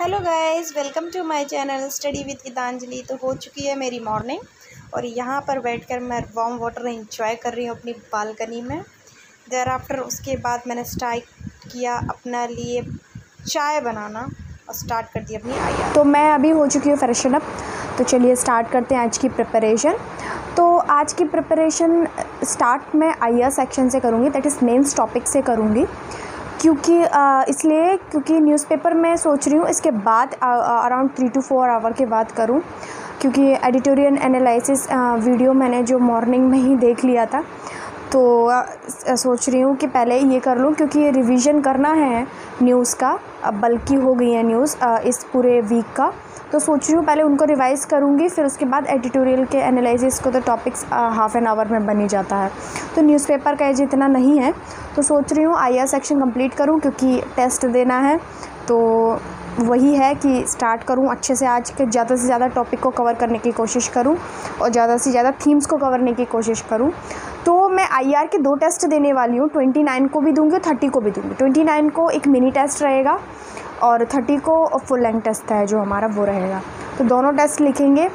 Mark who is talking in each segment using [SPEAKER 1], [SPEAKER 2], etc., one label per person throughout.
[SPEAKER 1] Hello guys, welcome to my channel study with Geetanjali. तो हो चुकी है मेरी मॉर्निंग और यहाँ पर बैठकर मैं वार्म वाटर इंजॉय कर रही हूँ अपनी बालकनी में। देर आफ्टर उसके बाद मैंने स्टार्ट किया अपना लिए चाय बनाना और स्टार्ट कर दी अपनी आई
[SPEAKER 2] तो मैं अभी हो चुकी हूँ फ्रेशन अप तो चलिए स्टार्ट करते हैं आज की प्रिपरेशन तो आज की प्रिपरेशन स्टार्ट मैं आई सेक्शन से करूँगी दैट इज़ मेन्स टॉपिक से करूँगी। क्योंकि इसलिए क्योंकि न्यूज़पेपर मैं सोच रही हूँ, इसके बाद around three to four hour के बाद करूँ। क्योंकि एडिटोरियल एनालिसिस वीडियो मैंने जो मॉर्निंग में ही देख लिया था तो सोच रही हूँ कि पहले ये कर लूँ, क्योंकि रिवीजन करना है न्यूज़ का बल्कि हो गई है न्यूज़ इस पूरे वीक का। तो सोच रही हूँ, पहले उनको रिवाइज़ करूँगी, फिर उसके बाद एडिटोरियल के एनालिसिस को तो टॉपिक्स हाफ़ एन आवर में बन जाता है। तो न्यूज़पेपर का एज इतना नहीं है तो सोच रही हूँ आईआर सेक्शन कंप्लीट करूँ, क्योंकि टेस्ट देना है। तो वही है कि स्टार्ट करूँ, अच्छे से आज के ज़्यादा से ज़्यादा टॉपिक को कवर करने की कोशिश करूँ, और ज़्यादा से ज़्यादा थीम्स को कवर करने की कोशिश करूँ। तो मैं आईआर के दो टेस्ट देने वाली हूँ ट्वेंटी नाइन को भी दूँगी और थर्टी को भी दूँगी। ट्वेंटी नाइन को एक मिनी टेस्ट रहेगा। और थर्टी को फुल लेंथ टेस्ट है जो हमारा वो रहेगा। तो दोनों टेस्ट लिखेंगे।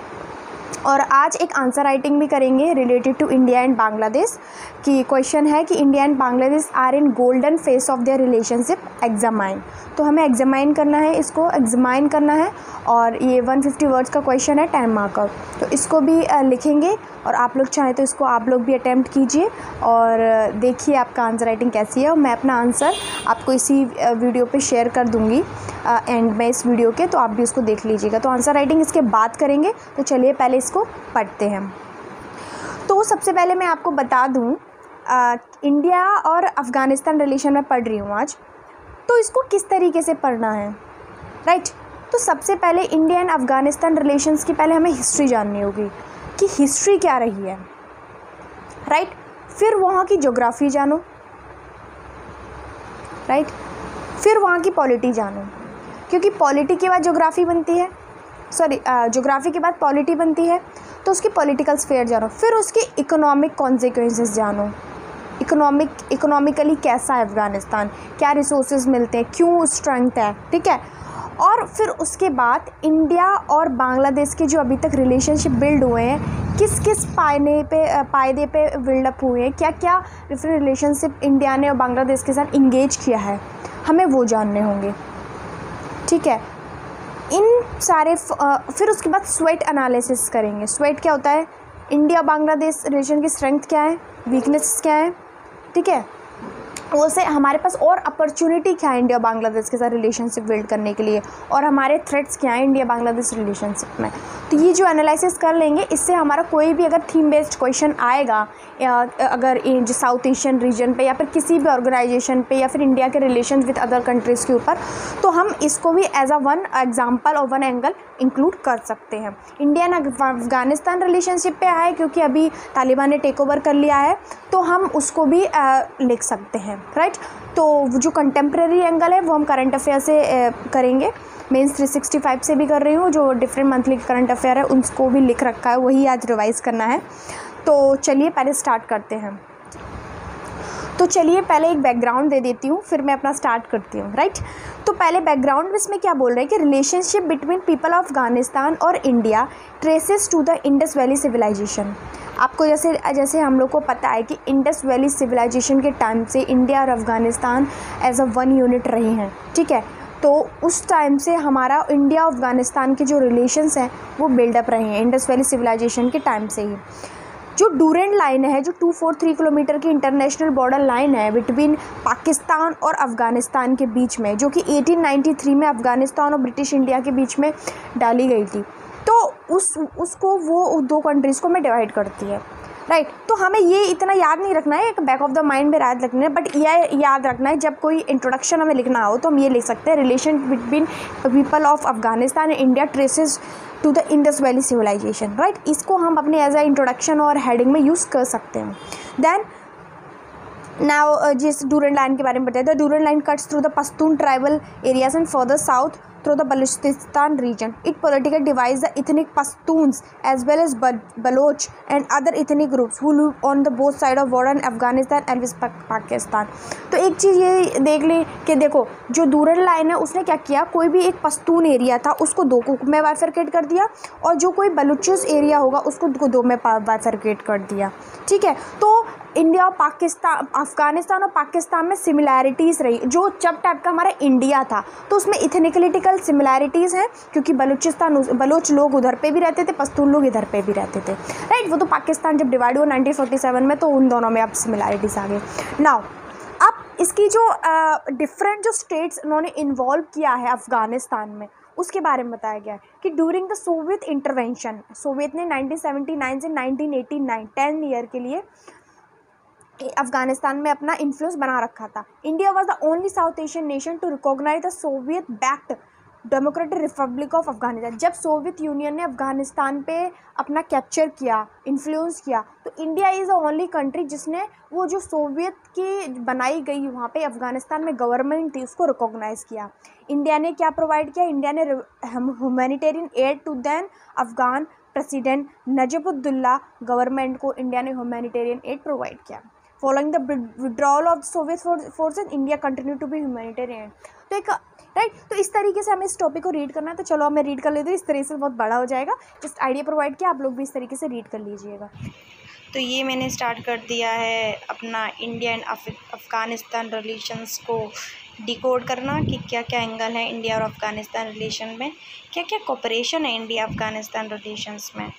[SPEAKER 2] और आज एक आंसर राइटिंग भी करेंगे related to India and Bangladesh कि क्वेश्चन है कि India and Bangladesh are in golden phase of their relationship examine तो हमें एग्जामाइन करना है, इसको एग्जामाइन करना है, और ये 150 वर्ड्स का क्वेश्चन है टेन मार्कर तो इसको भी लिखेंगे, और आप लोग चाहें तो इसको आप लोग भी अटैम्प्ट कीजिए, और देखिए आपका आंसर राइटिंग कैसी है, और मैं अपना आंसर आपको इसी वीडियो पे शेयर कर दूँगी एंड में इस वीडियो के तो आप भी उसको देख लीजिएगा। तो आंसर राइटिंग इसके बाद करेंगे तो चलिए पहले इसको पढ़ते हैं। तो सबसे पहले मैं आपको बता दूँ इंडिया और अफ़गानिस्तान रिलेशन में पढ़ रही हूँ आज। तो इसको किस तरीके से पढ़ना है? राइट तो सबसे पहले इंडिया एंड अफ़गानिस्तान रिलेशंस की पहले हमें हिस्ट्री जाननी होगी कि हिस्ट्री क्या रही है। राइट फिर वहाँ की जोग्राफ़ी जानो। राइट फिर वहाँ की पॉलिटी जानो। क्योंकि पॉलिटी के बाद जोग्राफ़ी बनती है। सॉरी जोग्राफ़ी के बाद पॉलिटी बनती है तो उसकी पॉलिटिकल स्फेयर जानो। फिर उसके इकोनॉमिक कॉन्सिक्वेंसेस जानो। इकोनॉमिक इकोनॉमिकली कैसा है अफ़गानिस्तान? क्या रिसोर्स मिलते हैं? क्यों स्ट्रेंथ है? ठीक है? और फिर उसके बाद इंडिया और बांग्लादेश के जो अभी तक रिलेशनशिप बिल्ड हुए हैं किस किस पायने पे पायदे पे बिल्डअप हुए हैं? क्या क्या डिफरेंट रिलेशनशिप इंडिया ने और बांग्लादेश के साथ इंगेज किया है? हमें वो जानने होंगे। ठीक है? इन सारे फिर उसके बाद स्वेट एनालिसिस करेंगे। स्वेट क्या होता है? इंडिया बांग्लादेश रिलेशन की स्ट्रेंथ क्या है? वीकनेस क्या है? ठीक है? उससे हमारे पास और अपॉर्चुनिटी क्या है इंडिया बांग्लादेश के साथ रिलेशनशिप बिल्ड करने के लिए? और हमारे थ्रेट्स क्या हैं इंडिया बांग्लादेश रिलेशनशिप में? तो ये जो एनालिसिस कर लेंगे, इससे हमारा कोई भी अगर थीम बेस्ड क्वेश्चन आएगा अगर जो साउथ एशियन रीजन पे या फिर किसी भी ऑर्गेनाइजेशन पे या फिर इंडिया के रिलेशन विद अदर कंट्रीज़ के ऊपर तो हम इसको भी एज अ वन एग्ज़ाम्पल और वन एंगल इंक्लूड कर सकते हैं। इंडिया एंड अफ़गानिस्तान रिलेशनशिप पे आए क्योंकि अभी तालिबान ने टेक ओवर कर लिया है तो हम उसको भी लिख सकते हैं। राइट तो जो कंटेम्प्रेरी एंगल है, वो हम करंट अफेयर से करेंगे। मेंस 365 से भी कर रही हूँ, जो डिफरेंट मंथली करंट अफेयर है, उनको भी लिख रखा है, वही आज रिवाइज़ करना है। तो चलिए, पहले स्टार्ट करते हैं। तो चलिए, पहले एक बैकग्राउंड दे देती हूँ, फिर मैं अपना स्टार्ट करती हूँ राइट तो पहले बैकग्राउंड में इसमें क्या बोल रहे हैं कि relationship between people of Afghanistan और India traces to the Indus valley civilization आपको जैसे जैसे हम लोग को पता है कि इंडस वैली सिविलाइजेशन के टाइम से इंडिया और Afghanistan as a one unit रहे हैं, ठीक है? तो उस टाइम से हमारा इंडिया अफ़गानिस्तान के जो रिलेशंस हैं, वो बिल्डअप रहे हैं इंडस वैली सिविलाइजेशन के टाइम से ही। जो डूरेंट लाइन है, जो टू फोर थ्री किलोमीटर की इंटरनेशनल बॉर्डर लाइन है बिटवीन पाकिस्तान और अफ़गानिस्तान के बीच में, जो कि 1893 में अफ़गानिस्तान और ब्रिटिश इंडिया के बीच में डाली गई थी उस, उसको वो दो कंट्रीज़ को मैं डिवाइड करती है। Right right. तो हमें ये इतना याद नहीं रखना है, एक बैक ऑफ़ द माइंड में याद रखना है बट यह याद रखना है, जब कोई इंट्रोडक्शन हमें लिखना हो तो हम ये लिख सकते हैं relation between people of Afghanistan and India traces to the Indus valley civilisation right इसको हम अपने एज अ इंट्रोडक्शन और हेडिंग में यूज़ कर सकते हैं। देन नाउ जिस डूरन लाइन के बारे में बताया था Durand line cuts through the Pashtun tribal areas and further south through the Balochistan region. It politically divides the ethnic Pashtuns as well as Baloch and other ethnic groups who live on the both side of border in Afghanistan and Pakistan तो एक चीज़ ये देख लें कि देखो जो दूरल line है उसने क्या किया कोई भी एक पश्तून एरिया था उसको दो में वाइफरकेट कर दिया और जो कोई बलूचिस एरिया होगा उसको दो में वाइफरकेट कर दिया ठीक है तो इंडिया और पाकिस्तान, अफ़गानिस्तान और पाकिस्तान में सिमिलैरिटीज़ रही। जो जब टाइप का हमारा इंडिया था तो उसमें इथनिकलिटिकल सिमिलैरिटीज़ हैं, क्योंकि बलूचिस्तान, बलोच लोग उधर पे भी रहते थे पस्तून लोग इधर पे भी रहते थे। राइट वो तो पाकिस्तान जब डिवाइड हुआ नाइनटीन में तो उन दोनों में अब सिमिलैरिटीज़ आ गई नाउ अब इसकी जो डिफरेंट जो स्टेट्स उन्होंने इन्वॉल्व किया है अफ़गानिस्तान में, उसके बारे में बताया गया है कि during the Soviet intervention Soviet ने 1979 से 1989 टेन ईयर के लिए अफ़गानिस्तान में अपना इन्फ्लुएंस बना रखा था। India was the only South Asian nation to recognize the Soviet backed democratic republic of Afghanistan जब सोवियत यूनियन ने अफ़गानिस्तान पे अपना कैप्चर किया इन्फ्लुएंस किया तो India is the only country जिसने वो जो सोवियत की बनाई गई वहाँ पे अफ़गानिस्तान में गवर्नमेंट थी, उसको रिकॉग्नाइज़ किया। इंडिया ने क्या प्रोवाइड किया? इंडिया ने humanitarian aid to then Afghan president Najibullah government को इंडिया ने ह्यूमैनिटेरियन एड प्रोवाइड किया। Following the withdrawal of Soviet forces India continue to be humanitarian तो एक राइट right? तो इस तरीके से हमें इस टॉपिक को रीड करना है तो चलो अब मैं रीड कर लेती हूँ, इस तरीके से बहुत बड़ा हो जाएगा। जस्ट आइडिया प्रोवाइड किया, आप लोग भी इस तरीके से रीड कर लीजिएगा।
[SPEAKER 1] तो ये मैंने स्टार्ट कर दिया है अपना इंडिया एंड अफ़गानिस्तान रिलेशंस को डिकोड करना कि क्या क्या एंगल है इंडिया और अफ़गानिस्तान रिलेशन में क्या क्या कॉपरेशन है इंडिया अफ़गानिस्तान रिलेशंस में।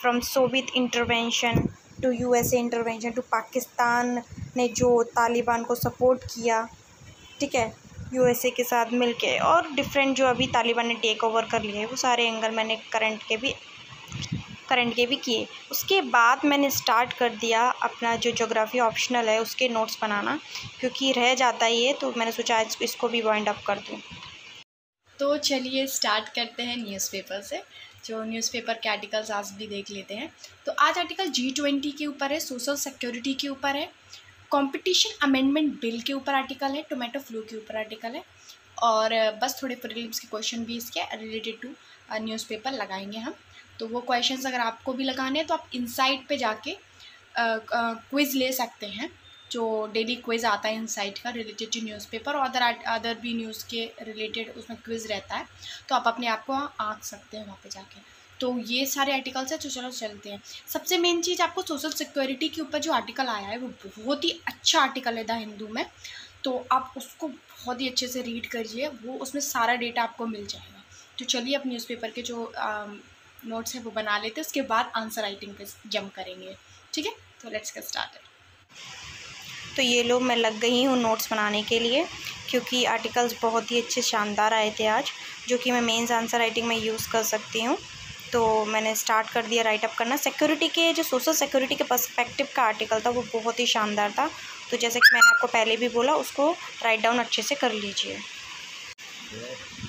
[SPEAKER 1] From Soviet intervention to you USA intervention to Pakistan ने जो तालिबान को सपोर्ट किया, ठीक है? यूएसए के साथ मिलके और डिफरेंट जो अभी तालिबान ने टेक ओवर कर लिए, वो सारे एंगल मैंने करंट के भी करंट के भी किए। उसके बाद मैंने स्टार्ट कर दिया अपना जो जोग्राफ़ी ऑप्शनल है, उसके नोट्स बनाना, क्योंकि रह जाता ही है तो मैंने सोचा इसको भी वाइंड अप कर दूँ।
[SPEAKER 3] तो चलिए स्टार्ट करते हैं न्यूज़पेपर से। जो न्यूज़पेपर के आर्टिकल्स आज भी देख लेते हैं। तो आज आर्टिकल जी ट्वेंटी के ऊपर है सोशल सिक्योरिटी के ऊपर है कंपटीशन अमेंडमेंट बिल के ऊपर आर्टिकल है टोमेटो फ्लू के ऊपर आर्टिकल है और बस थोड़े प्रीलिम्स के क्वेश्चन भी इसके रिलेटेड टू न्यूज़पेपर लगाएँगे हम। तो वो क्वेश्चंस अगर आपको भी लगाने हैं तो आप इनसाइट पे जाके क्विज़ ले सकते हैं। जो डेली क्विज़ आता है इनसाइट का रिलेटेड टू न्यूज़पेपर और अदर अदर भी न्यूज़ के रिलेटेड उसमें क्विज़ रहता है तो आप अपने आप को आँख सकते हैं वहाँ पे जाके। तो ये सारे आर्टिकल्स हैं तो चलो चलते हैं। सबसे मेन चीज़ आपको सोशल सिक्योरिटी के ऊपर जो आर्टिकल आया है, वो बहुत ही अच्छा आर्टिकल है द हिंदू में तो आप उसको बहुत ही अच्छे से रीड करिए, वो उसमें सारा डेटा आपको मिल जाएगा। तो चलिए अब न्यूज़पेपर के जो नोट्स हैं वो बना लेते हैं, उसके बाद आंसर राइटिंग पे जम करेंगे। ठीक है? तो लेट्स गेट स्टार्ट
[SPEAKER 1] तो ये लोग मैं लग गई हूँ नोट्स बनाने के लिए, क्योंकि आर्टिकल्स बहुत ही अच्छे शानदार आए थे आज, जो कि मैं मेंस आंसर राइटिंग में यूज़ कर सकती हूँ। तो मैंने स्टार्ट कर दिया राइटअप करना। सिक्योरिटी के जो सोशल सिक्योरिटी के पर्सपेक्टिव का आर्टिकल था, वो बहुत ही शानदार था। तो जैसे कि मैंने आपको पहले भी बोला, उसको राइट डाउन अच्छे से कर लीजिए।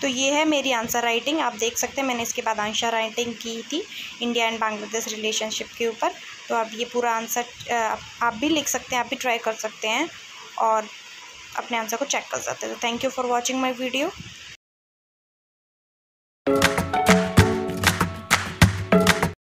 [SPEAKER 1] तो ये है मेरी आंसर राइटिंग। आप देख सकते हैं, मैंने इसके बाद आंसर राइटिंग की थी, इंडिया एंड बांग्लादेश रिलेशनशिप के ऊपर। तो आप ये पूरा आंसर आप भी लिख सकते हैं, आप भी ट्राई कर सकते हैं और अपने आंसर को चेक कर सकते हैं। तो thank you for watching my video